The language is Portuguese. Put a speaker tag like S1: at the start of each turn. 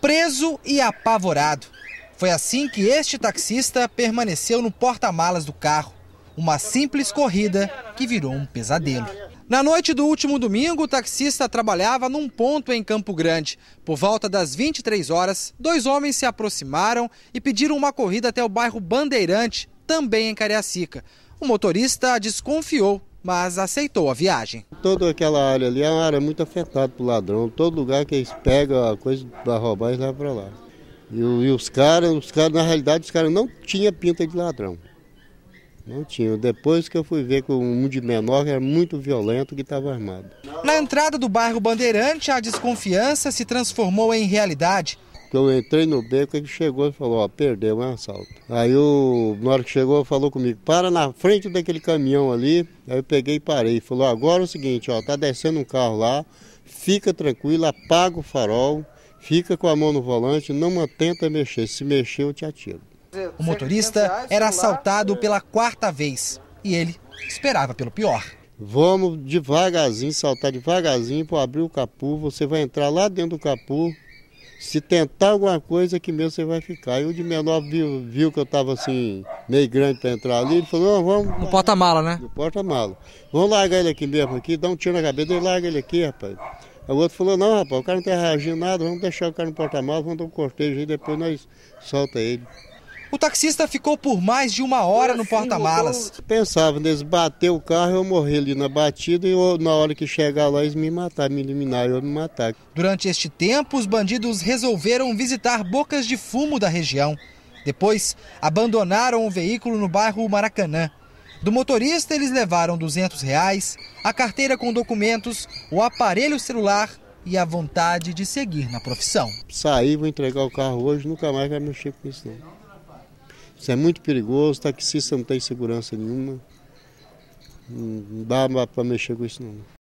S1: preso e apavorado. Foi assim que este taxista permaneceu no porta-malas do carro. Uma simples corrida que virou um pesadelo. Na noite do último domingo, o taxista trabalhava num ponto em Campo Grande. Por volta das 23 horas, dois homens se aproximaram e pediram uma corrida até o bairro Bandeirante, também em Cariacica. O motorista desconfiou, mas aceitou a viagem.
S2: Toda aquela área ali é uma área muito afetada por ladrão. Todo lugar que eles pegam a coisa para roubar, eles levam para lá. E, e os caras, os caras, na realidade, os caras não tinham pinta de ladrão. Não tinha. Depois que eu fui ver que um de menor era muito violento que estava armado.
S1: Na entrada do bairro Bandeirante, a desconfiança se transformou em realidade.
S2: Eu entrei no beco, ele chegou e falou, ó, perdeu um assalto. Aí o, na hora que chegou, falou comigo, para na frente daquele caminhão ali. Aí eu peguei e parei. Falou, agora é o seguinte, ó, tá descendo um carro lá, fica tranquilo, apaga o farol, fica com a mão no volante, não tenta mexer. Se mexer, eu te atiro.
S1: O motorista era assaltado pela quarta vez e ele esperava pelo pior.
S2: Vamos devagarzinho, saltar devagarzinho para abrir o capu. Você vai entrar lá dentro do capu. Se tentar alguma coisa, aqui mesmo você vai ficar. E o de menor viu, viu que eu estava assim, meio grande para entrar ali. Ele falou: Não, vamos.
S1: No porta-mala, né?
S2: No porta-mala. Vamos largar ele aqui mesmo, aqui, dá um tiro na cabeça e larga ele aqui, rapaz. O outro falou: Não, rapaz, o cara não está reagindo nada, vamos deixar o cara no porta-mala, vamos dar um cortejo e depois nós solta ele.
S1: O taxista ficou por mais de uma hora no porta-malas.
S2: Pensava, eles bater o carro, eu morrer ali na batida e eu, na hora que chegar lá eles me matar, me eliminar, eu me matar.
S1: Durante este tempo, os bandidos resolveram visitar bocas de fumo da região. Depois, abandonaram o veículo no bairro Maracanã. Do motorista, eles levaram 200 reais, a carteira com documentos, o aparelho celular e a vontade de seguir na profissão.
S2: Saí, vou entregar o carro hoje, nunca mais vai mexer com isso não. Isso é muito perigoso, taxista não tem segurança nenhuma. Não dá para mexer com isso não.